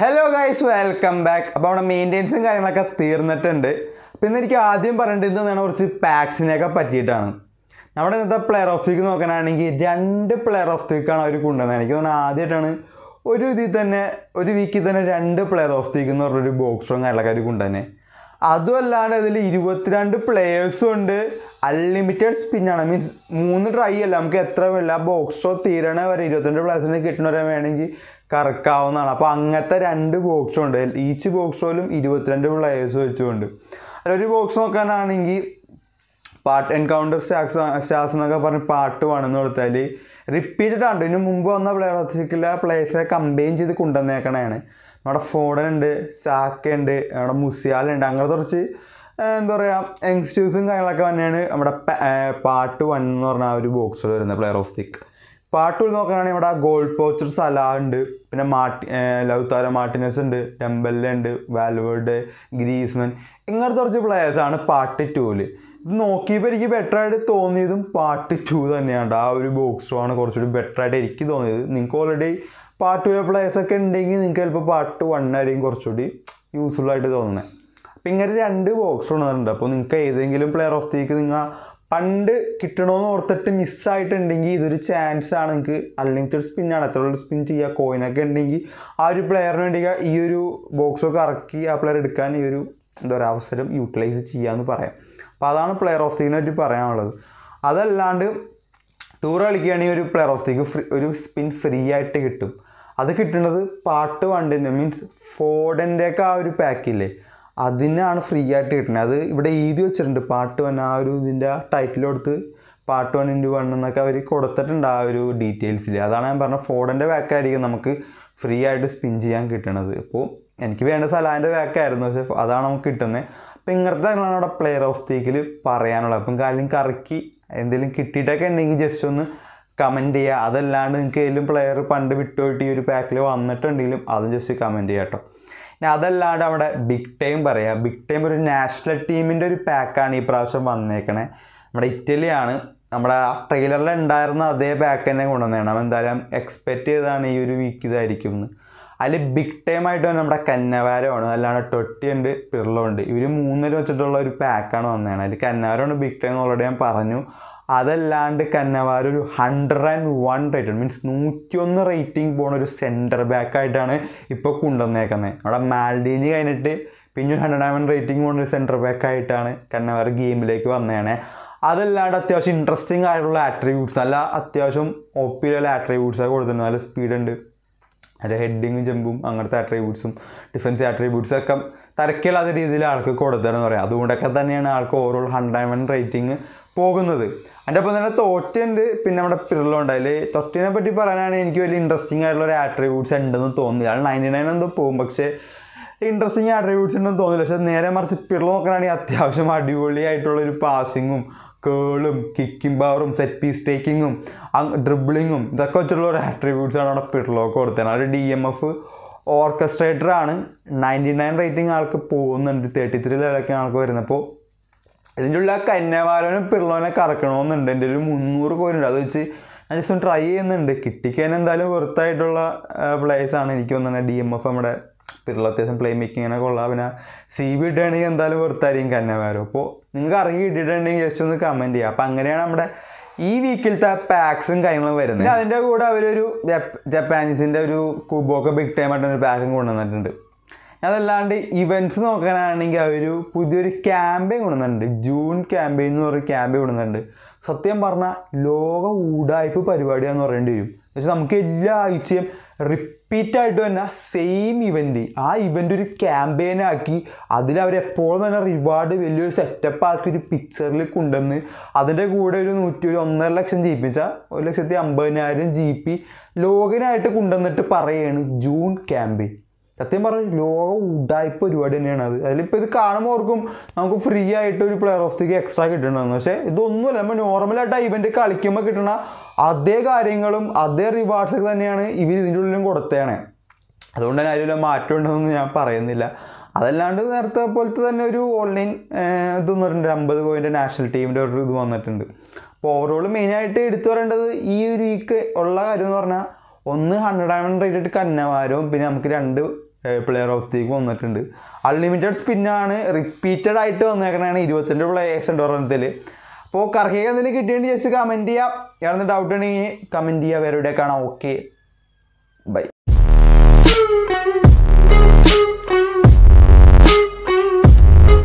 Hello guys welcome back അപ്പോൾ അവിടെ മെയിന്റെനൻസും കാര്യങ്ങളൊക്കെ തീർന്നിട്ടുണ്ട്. അപ്പോൾ ഇന്ന് എനിക്ക് ആദ്യം പറയേണ്ടത് എന്താണ് കുറച്ച് പാക്സിനെയൊക്കെ പറ്റിയിട്ടാണ്. നമ്മുടെ ഇന്നത്തെ പ്ലെയർ ഓഫ് വീക്ക് നോക്കാനാണെങ്കിൽ രണ്ട് പ്ലെയർ ഓഫ് വീക്കാണ് അവർ കൊണ്ടുവന്നത്. എനിക്ക് തോന്നുന്നത് ആദ്യമായിട്ടാണ് ഒരു ഇതിൽ തന്നെ ഒരു വീക്കിൽ തന്നെ രണ്ട് പ്ലെയർ ഓഫ് വീക്ക് എന്ന് പറഞ്ഞൊരു ബോക്സും കാര്യങ്ങളൊക്കെ അവർ കൊണ്ടുതന്നെ അതും അല്ലാണ്ട് ഇതിൽ ഇരുപത്തിരണ്ട് പ്ലേയേഴ്സും ഉണ്ട്. അൺലിമിറ്റഡ് സ്പിന്നാണ് മീൻസ് മൂന്ന് ട്രൈ അല്ല. നമുക്ക് എത്ര വേണ്ട ബോക്സ് തീരണ വരെ ഇരുപത്തിരണ്ട് പ്ലേയേഴ്സിന് വരെ വേണമെങ്കിൽ കറക്കാവുന്നതാണ്. അപ്പോൾ അങ്ങനത്തെ രണ്ട് ബോക്സും ഉണ്ട്. ഈച്ച് ബോക്സോലും ഇരുപത്തിരണ്ട് പ്ലേയേഴ്സ് വെച്ചുകൊണ്ട്. ഒരു ബോക്സ് നോക്കാനാണെങ്കിൽ പാട്ട് എൻകൗണ്ടർ സ്റ്റാക്സ് സ്റ്റാക്സ് എന്നൊക്കെ പറഞ്ഞ് പാട്ട് വേണമെന്ന് കൊടുത്താൽ റിപ്പീറ്റഡ് ആണ്. ഇതിന് മുമ്പ് വന്ന പ്ലെയർസിലെ പ്ലേയേഴ്സെ കമ്പൈൻ ചെയ്ത് കൊണ്ടുവന്നേക്കണതാണ്. നമ്മുടെ ഫോഡൻ ഉണ്ട് സാക്ക ഉണ്ട് നമ്മുടെ മുസിയാലുണ്ട് അങ്ങനത്തെ കുറച്ച് എന്താ പറയുക യങ്സ്റ്റേഴ്സും കാര്യങ്ങളൊക്കെ തന്നെയാണ് നമ്മുടെ പാട്ട് വൺ എന്ന് പറഞ്ഞ ആ ഒരു ബോക്സിൽ വരുന്നത് player of the week part two നോക്കുകയാണെങ്കിൽ ഇവിടെ ഗോൾഡ് പോച്ചർ സലാ ഉണ്ട് പിന്നെ മാർട്ടി ലൗതാര മാർട്ടിനസ് ഉണ്ട് ടെമ്പല്ല ഉണ്ട് വാൽവേർഡ് ഗ്രീസ്മൻ ഇങ്ങനത്തെ കുറച്ച് പ്ലെയേഴ്സാണ് പാർട്ട് ടൂവിൽ ഇത് നോക്കിയപ്പോൾ എനിക്ക് ബെറ്റർ ആയിട്ട് തോന്നിയതും പാർട്ട് ടു തന്നെയാണ് ആ ഒരു ബോക്സ് ആണ് കുറച്ചുകൂടി ബെറ്റർ ആയിട്ട് എനിക്ക് തോന്നിയത്. നിങ്ങൾക്ക് ഓൾറെഡി പാർട്ട് ടു ഒക്കെ ഉണ്ടെങ്കിൽ നിങ്ങൾക്ക് ചിലപ്പോൾ പാർട്ട് വൺ ആയിരിക്കും കുറച്ചുകൂടി യൂസ്ഫുൾ ആയിട്ട് തോന്നുന്നത് അപ്പം ഇങ്ങനെ രണ്ട് ബോക്സ് ഉണ്ട് അപ്പോൾ നിങ്ങൾക്ക് ഏതെങ്കിലും പ്ലെയർ ഓഫ് ദിക്ക് നിങ്ങൾ പണ്ട് കിട്ടണമെന്ന് ഓർത്തിട്ട് മിസ്സായിട്ടുണ്ടെങ്കിൽ ഇതൊരു ചാൻസ് ആണ്. നിങ്ങൾക്ക് അൺലിമിറ്റഡ് ആണ്. എത്ര സ്പിൻ ചെയ്യുക കോയിനൊക്കെ ഉണ്ടെങ്കിൽ ആ ഒരു പ്ലെയറിന് വേണ്ടി ഈ ഒരു ബോക്സ് ഒക്കെ ഇറക്കി ആ പ്ലെയർ എടുക്കാൻ ഈ ഒരു എന്താ പറയുക അവസരം യൂട്ടിലൈസ് ചെയ്യാമെന്ന് പറയാം. അപ്പോൾ അതാണ് പ്ലെയർ ഓഫ് തീനെ പറ്റി പറയാനുള്ളത്. അതല്ലാണ്ട് ടൂർ കളിക്കുകയാണെങ്കിൽ ഒരു player of the week free ഒരു സ്പിൻ ഫ്രീ ആയിട്ട് കിട്ടും. അത് കിട്ടുന്നത് പാർട്ട് വണ്ടിന്റെ മീൻസ് ഫോർഡിന്റെ ഒക്കെ ആ ഒരു പാക്കില്ലേ അതിനാണ് ഫ്രീ ആയിട്ട് കിട്ടുന്നത് അത് ഇവിടെ എഴുതി വെച്ചിട്ടുണ്ട്. പാർട്ട് വൺ ആ ഒരു ഇതിന്റെ ടൈറ്റിൽ കൊടുത്ത് പാർട്ട് വൺ ഇന്റു വൺ എന്നൊക്കെ അവർ കൊടുത്തിട്ടുണ്ട് ആ ഒരു ഡീറ്റെയിൽസിൽ അതാണ് ഞാൻ പറഞ്ഞത്. ഫോർഡിന്റെ ബാക്കായിരിക്കും നമുക്ക് ഫ്രീ ആയിട്ട് സ്പിൻ ചെയ്യാൻ കിട്ടണത്. അപ്പോൾ എനിക്ക് വേണ്ട സലാന്റെ ബാക്കായിരുന്നു പക്ഷേ അതാണ് നമുക്ക് കിട്ടുന്നത് അപ്പോൾ ഇങ്ങനത്തെ കാര്യങ്ങളാണ് അവിടെ പ്ലെയർ ഓഫ് ദീക്കിൽ പറയാനുള്ളത്. അപ്പം കാര്യം കറക്കി എന്തെങ്കിലും കിട്ടിയിട്ടൊക്കെ ഉണ്ടെങ്കിൽ ജസ്റ്റ് ഒന്ന് കമന്റ് ചെയ്യുക അതല്ലാണ്ട് നിങ്ങൾക്ക് ഏതെങ്കിലും പ്ലെയർ പണ്ട് വിട്ടുപോയിട്ട് ഈ ഒരു പാക്കിൽ വന്നിട്ടുണ്ടെങ്കിലും അതും ജസ്റ്റ് കമന്റ് ചെയ്യുക കേട്ടോ ഇനി അതല്ലാണ്ട് അവിടെ ബിഗ് ടൈം പറയാം. ബിഗ് ടൈം ഒരു നാഷണൽ ടീമിന്റെ ഒരു പാക്കാണ് ഈ പ്രാവശ്യം വന്നേക്കണേ. നമ്മുടെ ഇറ്റലിയാണ് നമ്മുടെ ആ ട്രെയിലറിൽ ഉണ്ടായിരുന്ന അതേ പാക്ക് തന്നെ കൊണ്ടുവന്നതാണ് അവൻ എന്തായാലും എക്സ്പെക്റ്റ് ചെയ്താണ് ഈ ഒരു വീക്ക് ഇതായിരിക്കും എന്ന്. അതിൽ ബിഗ് ടൈം ആയിട്ട് നമ്മുടെ കന്നവാരമാണ് അല്ലാണ്ട് ടൊട്ടി ഉണ്ട് പിർലോ ഉണ്ട്. ഇവർ മൂന്നിൽ വെച്ചിട്ടുള്ള ഒരു പാക്കാണ് വന്നതാണ് അതിൽ കന്നവാരമാണ് ബിഗ് ടൈം ഓൾറെഡി ഞാൻ പറഞ്ഞു. അതല്ലാണ്ട് കന്നവാർ ഒരു hundred and one rated means നൂറ്റിയൊന്ന് റേറ്റിംഗ് പോണ ഒരു സെന്റർ ബാക്ക് ആയിട്ടാണ് ഇപ്പോൾ കൊണ്ടുവന്നേക്കുന്നത് അവിടെ മാൽഡീനി കഴിഞ്ഞിട്ട് പിന്നെ ഒരു ഹൺഡ്രഡ് ആൻഡ് റേറ്റിംഗ് പോണ ഒരു സെന്റർ ബാക്ക് ആയിട്ടാണ് കന്നവാർ ഗെയിമിലേക്ക് വന്നതാണ് അതല്ലാണ്ട് അത്യാവശ്യം ഇൻട്രസ്റ്റിംഗ് ആയിട്ടുള്ള ആട്രിബ്യൂട്ട്സ് നല്ല അത്യാവശ്യം ഒ പിയിലുള്ള ആട്രിബ്യൂട്ട്സൊക്കെ കൊടുത്തിട്ടുണ്ട്. നല്ല സ്പീഡുണ്ട് അതിന്റെ ഹെഡിങ്ങും ജമ്പും അങ്ങനത്തെ ആട്രിബ്യൂട്ട്സും ഡിഫൻസ് ആട്രിബ്യൂട്ട്സും ഒക്കെ തരക്കില്ലാത്ത രീതിയിൽ ആൾക്ക് കൊടുത്തതെന്ന് പറയാം. അതുകൊണ്ടൊക്കെ തന്നെയാണ് ആൾക്ക് ഓവറോൾ ഹൺഡ്രഡ് വൺ റേറ്റിംഗ് പോകുന്നത്. അതിന്റെ ഒപ്പം തന്നെ തോറ്റുണ്ട്. പിന്നെ നമ്മുടെ പിറലോ ഉണ്ട്. അതിൽ തൊട്ടിനെ പറ്റി പറയാനാണ് എനിക്ക് വലിയ ഇൻട്രസ്റ്റിംഗ് ആയിട്ടുള്ള ഒരു ആട്രിബ്യൂട്ട്സ് ഉണ്ടെന്ന് തോന്നുന്നില്ല. അയാൾ നയന്റി നയൻ എന്തോ പോകും. പക്ഷേ ഇൻട്രസ്റ്റിംഗ് ആട്രിബ്യൂട്ട്സ് ഉണ്ടെന്ന് തോന്നില്ല പക്ഷേ നേരെ മറിച്ച് പിറലോ നോക്കാനാണെങ്കിൽ അത്യാവശ്യം അടിപൊളിയായിട്ടുള്ള ഒരു പാസിങ്ങും കേളും കിക്കിംഗ് പവറും സെറ്റ് പീസ് ടേക്കിങ്ങും ഡ്രിബിളിങ്ങും ഇതൊക്കെ വെച്ചിട്ടുള്ള ഒരു ആട്രിബ്യൂട്ട്സ് ആണ് അവിടെ പിറലോക്ക് കൊടുത്തത് ഒരു ഡി എം എഫ് ഓർക്കസ്ട്രേറ്ററാണ് നയന്റി നയൻ റേറ്റിംഗ് ആൾക്ക് പോകുന്നുണ്ട്. തേർട്ടി ത്രീ ലെവലൊക്കെ ആൾക്ക് വരുന്നപ്പോൾ ഇതിന്റെ ഉള്ള കന്യാവാരനും പിള്ളോനെ കറക്കണമെന്നുണ്ട്. എന്റെ ഒരു മുന്നൂറ് കോയിനുണ്ട് അത് വെച്ച് ഞാൻ ജസ്റ്റ് ഒന്ന് ട്രൈ ചെയ്യുന്നുണ്ട്. കിട്ടിക്കാൻ എന്തായാലും വെറുത്തായിട്ടുള്ള ആണ് എനിക്ക് തോന്നുന്നത്. ഡി എം എഫ് നമ്മുടെ പിള്ള അത്യാവശ്യം പ്ലേ മേക്കിങ്ങിനെ കൊള്ളാം. പിന്നെ സി ബി ഇട്ടുകയാണെങ്കിൽ എന്തായാലും വെറുത്തായിരിക്കും കന്യാവാരം അപ്പോൾ നിങ്ങൾക്ക് അറിയി കിട്ടിയിട്ടുണ്ടെങ്കിൽ ജസ്റ്റ് ഒന്ന് കമന്റ് ചെയ്യുക. അപ്പോൾ അങ്ങനെയാണ് നമ്മുടെ ഈ വീക്കിലത്തെ പാക്സും കാര്യങ്ങളും വരുന്നത്. അതിന്റെ കൂടെ അവരൊരു ജപ്പ് ജപ്പാനീസിന്റെ ഒരു കുബോക്ക ബിഗ് ടൈം ആയിട്ടൊരു പാക്കും കൊണ്ടുവന്നിട്ടുണ്ട്. അതല്ലാണ്ട് ഇവന്റ്സ് നോക്കാനാണെങ്കിൽ ഒരു പുതിയൊരു ക്യാമ്പയിൻ കൊണ്ടുവന്നിട്ടുണ്ട് ജൂൺ ക്യാമ്പയിൻ എന്ന് പറയുന്ന ക്യാമ്പയിൻ കൊണ്ടുവന്നിട്ടുണ്ട് സത്യം പറഞ്ഞാൽ ലോക ഊടായ്പ പരിപാടിയാന്ന് പറയേണ്ടി വരും. പക്ഷെ നമുക്ക് എല്ലാ ആഴ്ചയും റിപ്പീറ്റായിട്ട് തന്നെ സെയിം ഇവന്റ് ആ ഇവന്റ് ഒരു ക്യാമ്പയിനാക്കി അതിൽ അവരെപ്പോഴും തന്നെ റിവാർഡ് വലിയൊരു സെറ്റപ്പ് ആക്കി ഒരു പിക്ചറിൽ കൊണ്ടുവന്ന് അതിന്റെ കൂടെ ഒരു നൂറ്റി ഒരു ഒന്നര ലക്ഷം ജി പി വെച്ചാൽ ഒരു ലക്ഷത്തി അമ്പതിനായിരം ജി പി ലോഗിനായിട്ട് കൊണ്ടുവന്നിട്ട് പറയാണ് ജൂൺ ക്യാമ്പയിൻ സത്യം പറഞ്ഞ ലോക ഉഡായ്പ പരിപാടി തന്നെയാണ് അത്. അതിലിപ്പോൾ ഇത് കാണുമ്പോൾ ഓർക്കും നമുക്ക് ഫ്രീ ആയിട്ട് ഒരു പ്ലെയർ ഓഫ് ദിക്ക് എക്സ്ട്രാ കിട്ടണമെന്ന് പക്ഷേ ഇതൊന്നുമല്ല നമ്മൾ നോർമലായിട്ട് ഇവന്റ് കളിക്കുമ്പോൾ കിട്ടുന്ന അതേ കാര്യങ്ങളും അതേ റിവാർഡ്സ് ഒക്കെ തന്നെയാണ് ഇവർ ഇതിന്റെ ഉള്ളിലും കൊടുത്തതാണ്. അതുകൊണ്ട് തന്നെ അതിലുള്ള മാറ്റം ഉണ്ടെന്ന് ഞാൻ പറയുന്നില്ല. അതല്ലാണ്ട് നേരത്തെ പോലത്തെ തന്നെ ഒരു ഓൺലൈൻ ഇത് വന്നിട്ടുണ്ട്. അമ്പത് കോയിന്റെ നാഷണൽ ടീമിന്റെ ഒരു ഇത് വന്നിട്ടുണ്ട്. അപ്പോൾ ഓവറോൾ മെയിനായിട്ട് എടുത്തു പറയേണ്ടത് ഈ ഒരു വീക്ക് ഉള്ള കാര്യം എന്ന് പറഞ്ഞാൽ ഒന്ന് ഹൺഡ്രഡ് റേറ്റ് റേറ്റഡ് കന്നമാരും പിന്നെ നമുക്ക് രണ്ട് പ്ലെയർ ഓഫ് ദിക്ക് വന്നിട്ടുണ്ട്. അൺലിമിറ്റഡ് സ്പിന്നാണ് റിപ്പീറ്റഡ് ആയിട്ട് വന്നേക്കണതാണ് ഇരുപത്തിരണ്ട് പ്ലേയേഴ്സ് ഉണ്ട് ഒരെണ്ണത്തിൽ. അപ്പോൾ കർഹിക എന്തെങ്കിലും കിട്ടിയിട്ട് ജസ്റ്റ് കമന്റ് ചെയ്യാം. ഇറന്ന് ഡൗട്ട് ഉണ്ടെങ്കിൽ കമന്റ് ചെയ്യുക വേറെ എവിടെയൊക്കെയാണ് ഓക്കെ ബൈ